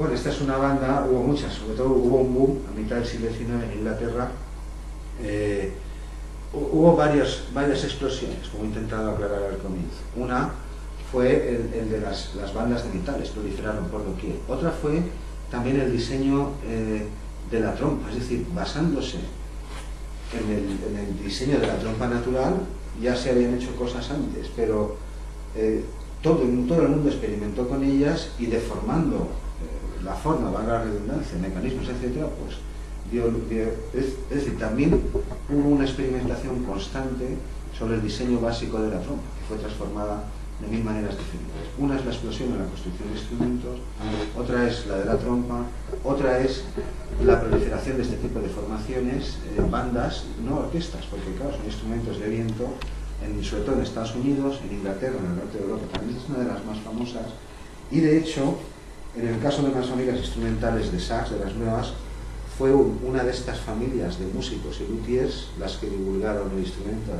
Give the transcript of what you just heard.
Bueno, esta es una banda, hubo muchas, sobre todo hubo un boom a mitad del siglo XIX en Inglaterra. Eh, hubo varias, varias explosiones, como he intentado aclarar al comienzo. Una fue el, de las, bandas de metales, proliferaron por doquier. Otra fue también el diseño eh, de la trompa, es decir, basándose en el, diseño de la trompa natural, ya se habían hecho cosas antes, pero eh, todo, todo el mundo experimentó con ellas y deformando la forma, valga la redundancia, mecanismos, etcétera, pues dio, es, decir, también hubo una experimentación constante sobre el diseño básico de la trompa, que fue transformada de mil maneras diferentes. Una es la explosión en la construcción de instrumentos, otra es la de la trompa, otra es la proliferación de este tipo de formaciones, bandas, no orquestas, porque claro, son instrumentos de viento, en, sobre todo en Estados Unidos, en Inglaterra, en el norte de Europa, también es una de las más famosas, y de hecho en el caso de las familias instrumentales de sax, de las nuevas, fue una de estas familias de músicos y luthiers las que divulgaron el instrumento